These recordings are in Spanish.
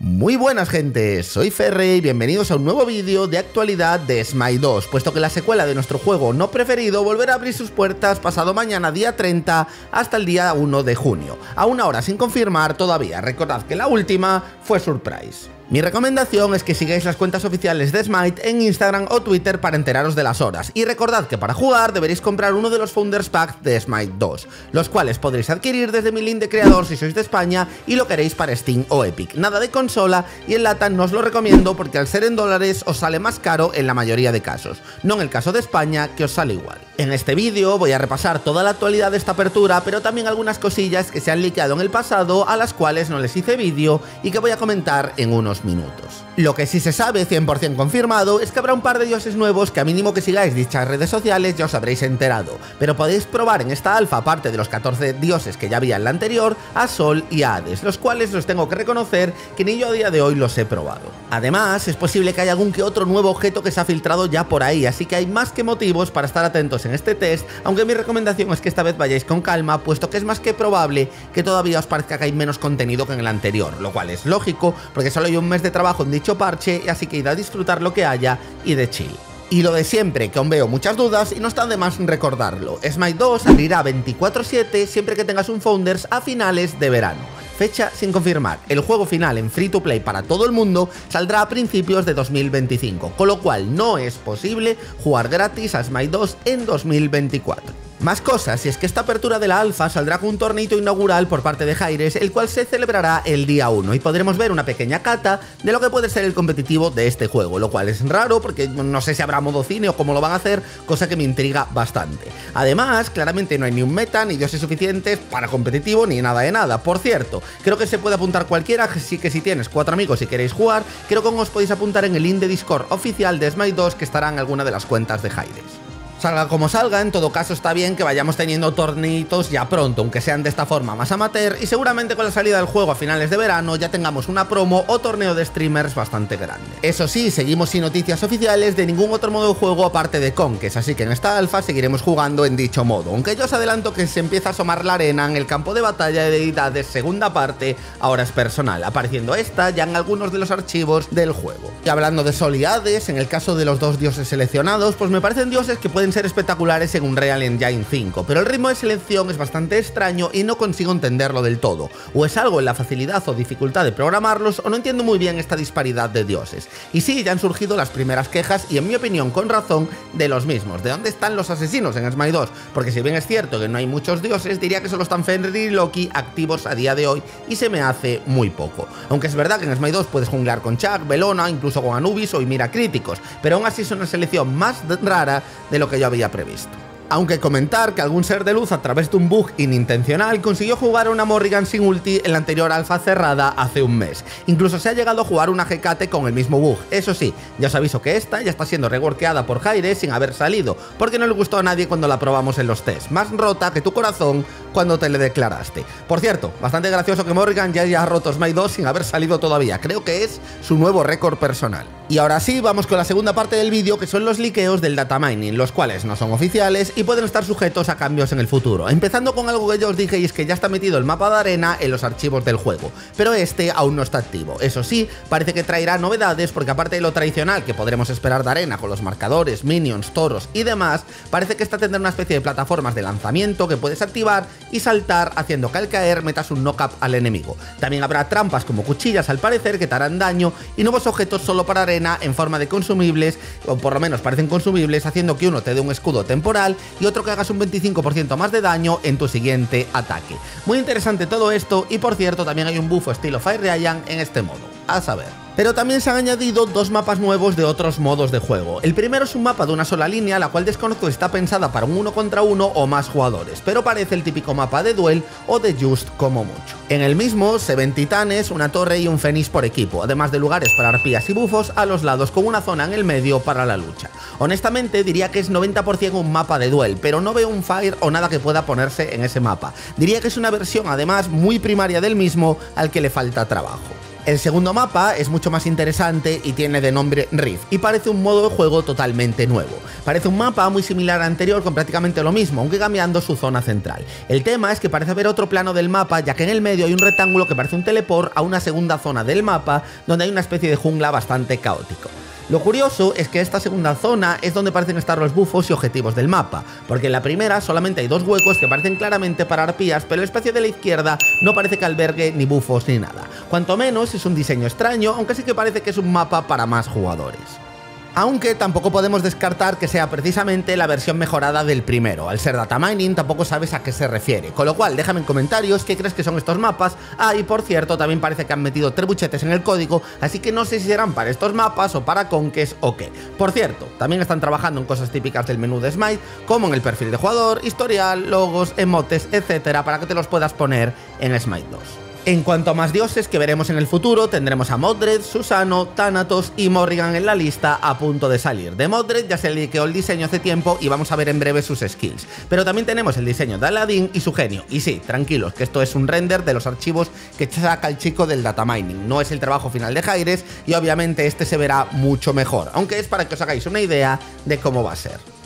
Muy buenas gente, soy Ferre y bienvenidos a un nuevo vídeo de actualidad de Smite 2, puesto que la secuela de nuestro juego no preferido volverá a abrir sus puertas pasado mañana día 30 hasta el día 1 de junio, a una hora sin confirmar todavía, recordad que la última fue Surprise. Mi recomendación es que sigáis las cuentas oficiales de Smite en Instagram o Twitter para enteraros de las horas. Y recordad que para jugar deberéis comprar uno de los Founders Packs de Smite 2, los cuales podréis adquirir desde mi link de creador si sois de España y lo queréis para Steam o Epic. Nada de consola y en lata no os lo recomiendo porque al ser en dólares os sale más caro en la mayoría de casos, no en el caso de España que os sale igual. En este vídeo voy a repasar toda la actualidad de esta apertura, pero también algunas cosillas que se han liqueado en el pasado a las cuales no les hice vídeo y que voy a comentar en unos minutos. Lo que sí se sabe 100% confirmado es que habrá un par de dioses nuevos que a mínimo que sigáis dichas redes sociales ya os habréis enterado, pero podéis probar en esta alfa, aparte de los 14 dioses que ya había en la anterior, a Sol y a Hades, los cuales los tengo que reconocer que ni yo a día de hoy los he probado. Además, es posible que haya algún que otro nuevo objeto que se ha filtrado ya por ahí, así que hay más que motivos para estar atentos en este test, aunque mi recomendación es que esta vez vayáis con calma, puesto que es más que probable que todavía os parezca que hay menos contenido que en el anterior, lo cual es lógico, porque solo hay un mes de trabajo en dicho parche, así que id a disfrutar lo que haya y de chill. Y lo de siempre, que aún veo muchas dudas y no está de más recordarlo. Smite 2 abrirá 24-7 siempre que tengas un Founders a finales de verano. Fecha sin confirmar. El juego final en free to play para todo el mundo saldrá a principios de 2025, con lo cual no es posible jugar gratis a Smite 2 en 2024. Más cosas, y es que esta apertura de la alfa saldrá con un torneito inaugural por parte de Jaires, el cual se celebrará el día 1 y podremos ver una pequeña cata de lo que puede ser el competitivo de este juego, lo cual es raro porque no sé si habrá modo cine o cómo lo van a hacer, cosa que me intriga bastante. Además, claramente no hay ni un meta, ni dioses suficientes para competitivo, ni nada de nada. Por cierto, creo que se puede apuntar cualquiera, así que si tienes cuatro amigos y queréis jugar, creo que os podéis apuntar en el link de Discord oficial de Smite 2 que estará en alguna de las cuentas de Jaires. Salga como salga, en todo caso está bien que vayamos teniendo tornitos ya pronto, aunque sean de esta forma más amateur, y seguramente con la salida del juego a finales de verano ya tengamos una promo o torneo de streamers bastante grande. Eso sí, seguimos sin noticias oficiales de ningún otro modo de juego aparte de Conques, así que en esta alfa seguiremos jugando en dicho modo, aunque yo os adelanto que se empieza a asomar la arena en el campo de batalla de deidades segunda parte, ahora es personal, apareciendo esta ya en algunos de los archivos del juego. Y hablando de Soliades, en el caso de los dos dioses seleccionados, pues me parecen dioses que pueden ser espectaculares en un Real Engine 5, pero el ritmo de selección es bastante extraño y no consigo entenderlo del todo. O es algo en la facilidad o dificultad de programarlos, o no entiendo muy bien esta disparidad de dioses. Y sí, ya han surgido las primeras quejas, y en mi opinión con razón, de los mismos. ¿De dónde están los asesinos en Smite 2? Porque si bien es cierto que no hay muchos dioses, diría que solo están Fenrir y Loki activos a día de hoy, y se me hace muy poco. Aunque es verdad que en Smite 2 puedes junglar con Chuck, Belona, incluso con Anubis o Ymira críticos, pero aún así es una selección más rara de lo que yo había previsto. Aunque comentar que algún ser de luz a través de un bug inintencional consiguió jugar una Morrigan sin ulti en la anterior alfa cerrada hace un mes. Incluso se ha llegado a jugar una Hecate con el mismo bug. Eso sí, ya os aviso que esta ya está siendo reworkeada por Jaire sin haber salido, porque no le gustó a nadie cuando la probamos en los tests. Más rota que tu corazón cuando te le declaraste. Por cierto, bastante gracioso que Morrigan ya haya roto Smite 2 sin haber salido todavía. Creo que es su nuevo récord personal. Y ahora sí, vamos con la segunda parte del vídeo que son los liqueos del data mining, los cuales no son oficiales y pueden estar sujetos a cambios en el futuro. Empezando con algo que yo os dije y es que ya está metido el mapa de arena en los archivos del juego, pero este aún no está activo. Eso sí, parece que traerá novedades porque aparte de lo tradicional que podremos esperar de arena con los marcadores, minions, toros y demás, parece que esta tendrá una especie de plataformas de lanzamiento que puedes activar y saltar haciendo que al caer metas un knock-up al enemigo. También habrá trampas como cuchillas al parecer que te harán daño y nuevos objetos solo para arena en forma de consumibles, o por lo menos parecen consumibles, haciendo que uno te dé un escudo temporal y otro que hagas un 25% más de daño en tu siguiente ataque. Muy interesante todo esto y por cierto también hay un buffo estilo Fire Ryan en este modo. A saber pero también se han añadido dos mapas nuevos de otros modos de juego. El primero es un mapa de una sola línea, la cual desconozco está pensada para un uno contra uno o más jugadores, pero parece el típico mapa de Duel o de Just como mucho. En el mismo se ven titanes, una torre y un fénix por equipo, además de lugares para arpías y bufos a los lados con una zona en el medio para la lucha. Honestamente diría que es 90% un mapa de Duel, pero no veo un Fire o nada que pueda ponerse en ese mapa. Diría que es una versión además muy primaria del mismo al que le falta trabajo. El segundo mapa es mucho más interesante y tiene de nombre Rift y parece un modo de juego totalmente nuevo. Parece un mapa muy similar al anterior con prácticamente lo mismo, aunque cambiando su zona central. El tema es que parece haber otro plano del mapa ya que en el medio hay un rectángulo que parece un teleport a una segunda zona del mapa donde hay una especie de jungla bastante caótico. Lo curioso es que esta segunda zona es donde parecen estar los bufos y objetivos del mapa, porque en la primera solamente hay dos huecos que parecen claramente para arpías, pero el espacio de la izquierda no parece que albergue ni bufos ni nada. Cuanto menos es un diseño extraño, aunque sí que parece que es un mapa para más jugadores aunque tampoco podemos descartar que sea precisamente la versión mejorada del primero. Al ser data mining tampoco sabes a qué se refiere, con lo cual déjame en comentarios qué crees que son estos mapas. Ah, y por cierto, también parece que han metido trebuchetes en el código, así que no sé si serán para estos mapas o para Conques o qué. Por cierto, también están trabajando en cosas típicas del menú de Smite, como en el perfil de jugador, historial, logos, emotes, etcétera, para que te los puedas poner en Smite 2. En cuanto a más dioses que veremos en el futuro, tendremos a Modred, Susano, Thanatos y Morrigan en la lista a punto de salir. De Modred ya se le liqueó el diseño hace tiempo y vamos a ver en breve sus skills. Pero también tenemos el diseño de Aladdin y su genio. Y sí, tranquilos, que esto es un render de los archivos que saca el chico del data mining. No es el trabajo final de Jaires y obviamente este se verá mucho mejor. Aunque es para que os hagáis una idea de cómo va a ser.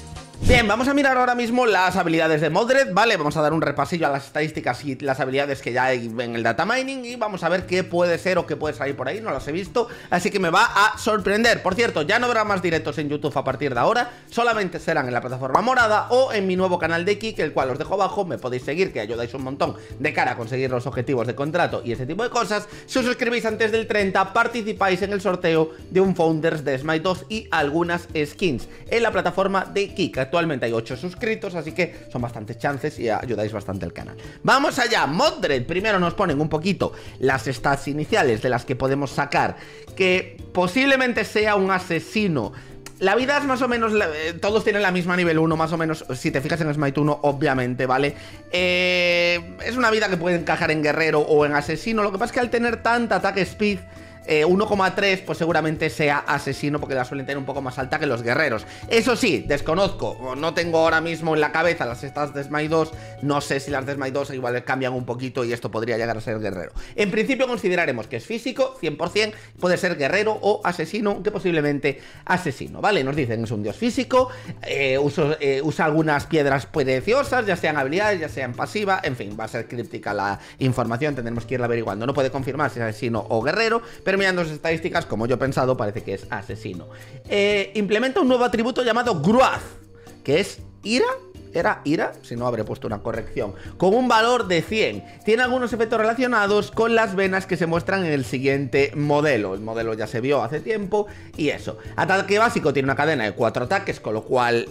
Bien, vamos a mirar ahora mismo las habilidades de Modred, ¿vale? Vamos a dar un repasillo a las estadísticas y las habilidades que ya hay en el data mining y vamos a ver qué puede ser o qué puede salir por ahí, no las he visto, así que me va a sorprender. Por cierto, ya no habrá más directos en YouTube a partir de ahora, solamente serán en la plataforma morada o en mi nuevo canal de Kik, el cual os dejo abajo, me podéis seguir, que ayudáis un montón de cara a conseguir los objetivos de contrato y ese tipo de cosas. Si os suscribís antes del 30, participáis en el sorteo de un Founders de Smite 2 y algunas skins en la plataforma de Kik Actualmente hay 8 suscritos, así que son bastantes chances y ayudáis bastante al canal. Vamos allá, Modred. Primero nos ponen un poquito las stats iniciales de las que podemos sacar, que posiblemente sea un asesino la vida es más o menos, eh, todos tienen la misma nivel 1, más o menos, si te fijas en Smite 1, obviamente, ¿vale? Eh, es una vida que puede encajar en guerrero o en asesino, lo que pasa es que al tener tanta ataque speed 1,3 eh, pues seguramente sea asesino porque la suelen tener un poco más alta que los guerreros. Eso sí, desconozco, no tengo ahora mismo en la cabeza las estas de Smite 2, no sé si las de Smite 2 igual cambian un poquito y esto podría llegar a ser guerrero. En principio consideraremos que es físico, 100%, puede ser guerrero o asesino, aunque posiblemente asesino, ¿vale? Nos dicen es un dios físico, eh, eh, usa algunas piedras preciosas, ya sean habilidades, ya sean pasiva, en fin, va a ser críptica la información, tendremos que irla averiguando. No puede confirmar si es asesino o guerrero, pero pero mirando sus estadísticas, como yo he pensado, parece que es asesino. Eh, implementa un nuevo atributo llamado Gruaz, que es ira era ira, si no habré puesto una corrección, con un valor de 100. Tiene algunos efectos relacionados con las venas que se muestran en el siguiente modelo. El modelo ya se vio hace tiempo y eso. Ataque básico tiene una cadena de 4 ataques, con lo cual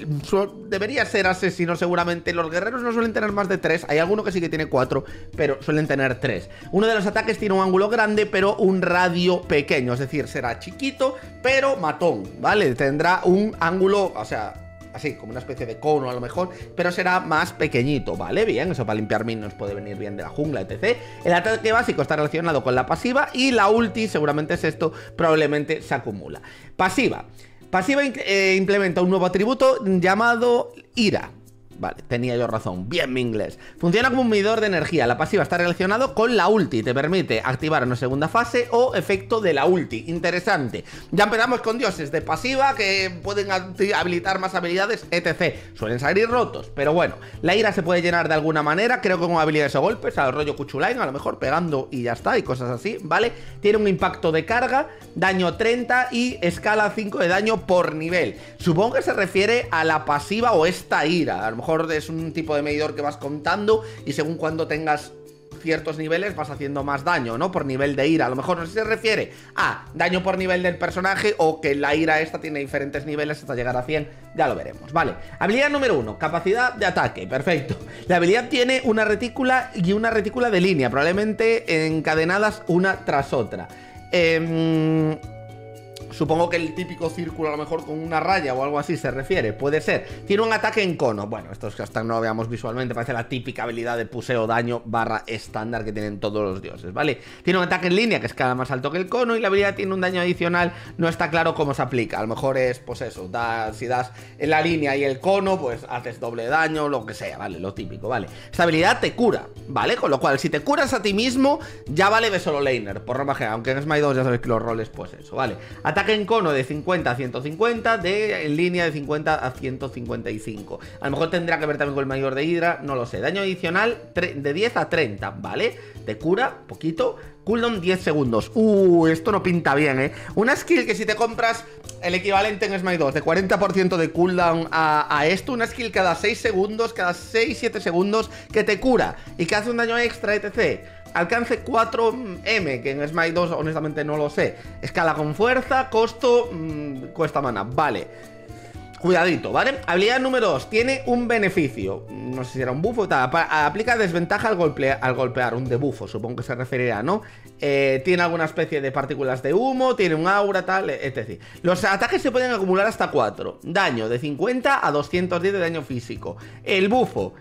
debería ser asesino seguramente. Los guerreros no suelen tener más de 3, hay alguno que sí que tiene 4, pero suelen tener 3. Uno de los ataques tiene un ángulo grande, pero un radio pequeño, es decir, será chiquito, pero matón, ¿vale? Tendrá un ángulo, o sea, así, como una especie de cono a lo mejor, pero será más pequeñito, ¿vale? Bien, eso para limpiar minos puede venir bien de la jungla, etc. El ataque básico está relacionado con la pasiva y la ulti, seguramente es esto, probablemente se acumula. Pasiva. Pasiva eh, implementa un nuevo atributo llamado ira. Vale, tenía yo razón. Bien mi inglés. Funciona como un medidor de energía. La pasiva está relacionado con la ulti. Te permite activar una segunda fase o efecto de la ulti. Interesante. Ya empezamos con dioses de pasiva que pueden habilitar más habilidades, etc. Suelen salir rotos, pero bueno. La ira se puede llenar de alguna manera. Creo que con habilidades o golpes, al rollo Kuchulain, a lo mejor pegando y ya está, y cosas así, ¿vale? Tiene un impacto de carga, daño 30 y escala 5 de daño por nivel. Supongo que se refiere a la pasiva o esta ira. A lo mejor es un tipo de medidor que vas contando y según cuando tengas ciertos niveles vas haciendo más daño, ¿no? Por nivel de ira. A lo mejor no sé si se refiere a daño por nivel del personaje o que la ira esta tiene diferentes niveles hasta llegar a 100. Ya lo veremos. Vale. Habilidad número 1. Capacidad de ataque. Perfecto. La habilidad tiene una retícula y una retícula de línea. Probablemente encadenadas una tras otra. Eh, Supongo que el típico círculo a lo mejor con una raya o algo así se refiere, puede ser. Tiene un ataque en cono. Bueno, esto es que hasta no lo veamos visualmente, parece la típica habilidad de puseo daño barra estándar que tienen todos los dioses, ¿vale? Tiene un ataque en línea que escala más alto que el cono y la habilidad tiene un daño adicional, no está claro cómo se aplica. A lo mejor es, pues eso, da, si das en la línea y el cono, pues haces doble daño, lo que sea, ¿vale? Lo típico, ¿vale? Esta habilidad te cura, ¿vale? Con lo cual, si te curas a ti mismo, ya vale de solo laner, por aunque en Smite 2 ya sabes que los roles, pues eso, ¿vale? Ataque en cono de 50 a 150, de en línea de 50 a 155. A lo mejor tendrá que ver también con el mayor de Hydra, no lo sé. Daño adicional de 10 a 30, ¿vale? Te cura, poquito. Cooldown 10 segundos. Uh, esto no pinta bien, ¿eh? Una skill que si te compras el equivalente en Smite 2 de 40% de cooldown a, esto, una skill cada 6 segundos, cada 6-7 segundos, que te cura y que hace un daño extra, etc. Alcance 4M, que en Smite 2 honestamente no lo sé. Escala con fuerza, costo, mmm, cuesta mana. Vale. Cuidadito, ¿vale? Habilidad número 2. Tiene un beneficio. No sé si era un bufo tal. Aplica desventaja al, golpear, al golpear. Un debufo, supongo que se referirá, ¿no? Eh, tiene alguna especie de partículas de humo. Tiene un aura, tal, etc. Los ataques se pueden acumular hasta 4. Daño de 50 a 210 de daño físico. El bufo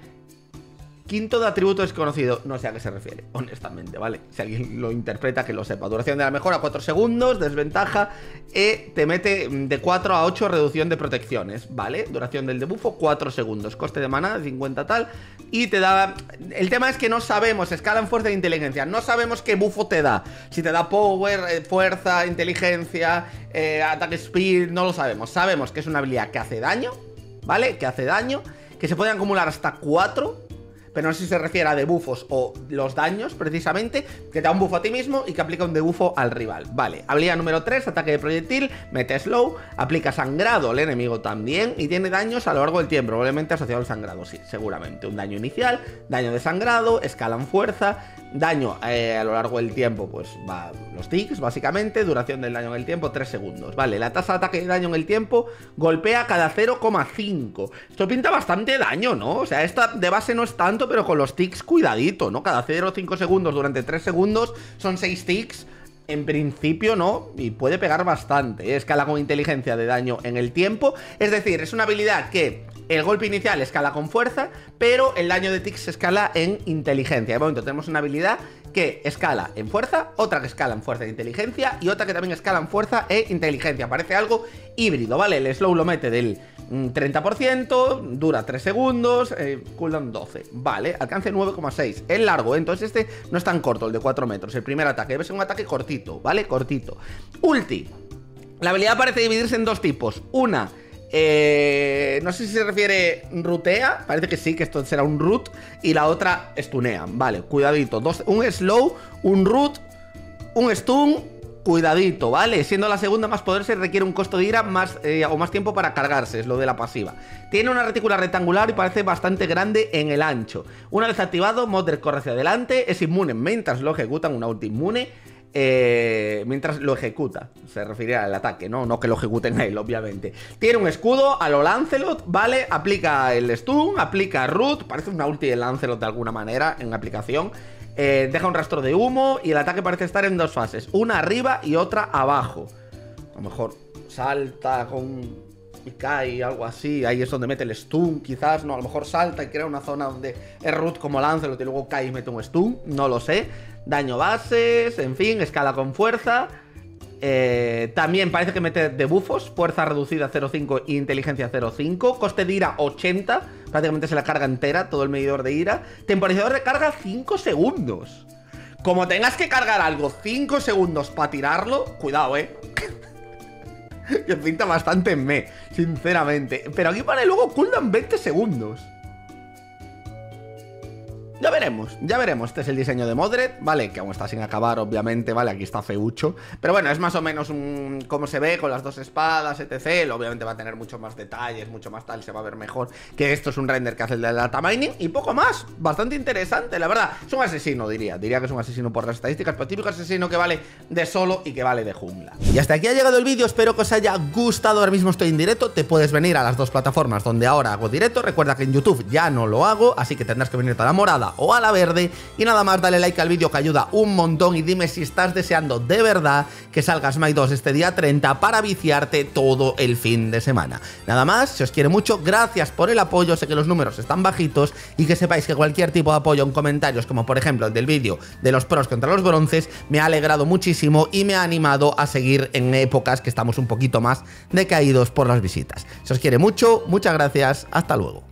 Quinto de atributo desconocido, no sé a qué se refiere, honestamente, ¿vale? Si alguien lo interpreta, que lo sepa. Duración de la mejora, 4 segundos, desventaja, e te mete de 4 a 8 reducción de protecciones, ¿vale? Duración del debufo, 4 segundos, coste de mana, 50 tal, y te da... El tema es que no sabemos, escala en fuerza e inteligencia, no sabemos qué bufo te da. Si te da power, eh, fuerza, inteligencia, eh, ataque speed, no lo sabemos. Sabemos que es una habilidad que hace daño, ¿vale? Que hace daño, que se pueden acumular hasta 4 pero no sé si se refiere a debuffos o los daños, precisamente, que te da un buffo a ti mismo y que aplica un debuffo al rival. Vale, habilidad número 3, ataque de proyectil, mete slow, aplica sangrado al enemigo también y tiene daños a lo largo del tiempo, probablemente asociado al sangrado, sí, seguramente. Un daño inicial, daño de sangrado, escala en fuerza, daño eh, a lo largo del tiempo, pues va los ticks, básicamente, duración del daño en el tiempo, 3 segundos. Vale, la tasa de ataque de daño en el tiempo golpea cada 0,5. Esto pinta bastante daño, ¿no? O sea, esta de base no es tanto, pero con los ticks, cuidadito, ¿no? Cada 0,5 segundos durante 3 segundos son 6 ticks. En principio no, y puede pegar bastante. ¿eh? Escala con inteligencia de daño en el tiempo. Es decir, es una habilidad que el golpe inicial escala con fuerza, pero el daño de ticks escala en inteligencia. De momento tenemos una habilidad que escala en fuerza, otra que escala en fuerza e inteligencia y otra que también escala en fuerza e inteligencia. Parece algo híbrido, ¿vale? El slow lo mete del 30%, mm, dura 3 segundos, eh, cooldown 12, vale, alcance 9,6, es largo, ¿eh? entonces este no es tan corto, el de 4 metros, el primer ataque, debe ser un ataque cortito, ¿vale? Cortito. Ulti. La habilidad parece dividirse en dos tipos, una eh, no sé si se refiere rutea, parece que sí, que esto será un root, y la otra stunea, vale, cuidadito, dos, un slow, un root, un stun, cuidadito, ¿vale? Siendo la segunda más poderosa requiere un costo de ira más, eh, o más tiempo para cargarse, es lo de la pasiva. Tiene una retícula rectangular y parece bastante grande en el ancho. Una vez activado, Modder corre hacia adelante, es inmune mientras lo ejecutan, una ulti inmune. Eh, mientras lo ejecuta. Se refiere al ataque, ¿no? No que lo ejecuten a él, obviamente. Tiene un escudo a lo Lancelot, ¿vale? Aplica el stun, aplica root, parece una ulti de Lancelot de alguna manera en aplicación. Eh, deja un rastro de humo y el ataque parece estar en dos fases, una arriba y otra abajo. A lo mejor salta con y cae, algo así. Ahí es donde mete el stun, quizás, no, a lo mejor salta y crea una zona donde es root como Lancelot y luego cae y mete un stun, no lo sé. Daño bases, en fin, escala con fuerza. Eh, también parece que mete debuffos, fuerza reducida 0,5 e inteligencia 0,5. Coste de ira 80, prácticamente se la carga entera, todo el medidor de ira. Temporizador de carga 5 segundos. Como tengas que cargar algo 5 segundos para tirarlo, cuidado, eh. que pinta bastante en me, sinceramente. Pero aquí pone luego cooldown 20 segundos. Ya veremos, ya veremos. Este es el diseño de Modred, ¿vale? Que aún está sin acabar, obviamente, ¿vale? Aquí está feucho. Pero bueno, es más o menos un... Cómo se ve con las dos espadas, etc. Obviamente va a tener mucho más detalles, mucho más tal, se va a ver mejor. Que esto es un render que hace el de data mining. Y poco más. Bastante interesante, la verdad. Es un asesino, diría. Diría que es un asesino por las estadísticas, pero típico asesino que vale de solo y que vale de jungla. Y hasta aquí ha llegado el vídeo. Espero que os haya gustado. Ahora mismo estoy en directo. Te puedes venir a las dos plataformas donde ahora hago directo. Recuerda que en YouTube ya no lo hago, así que tendrás que venirte a la morada o a la verde. Y nada más, dale like al vídeo que ayuda un montón y dime si estás deseando de verdad que salga Smite 2 este día 30 para viciarte todo el fin de semana. Nada más, si os quiere mucho, gracias por el apoyo, sé que los números están bajitos y que sepáis que cualquier tipo de apoyo en comentarios, como por ejemplo el del vídeo de los pros contra los bronces, me ha alegrado muchísimo y me ha animado a seguir en épocas que estamos un poquito más decaídos por las visitas. Si os quiere mucho, muchas gracias, hasta luego.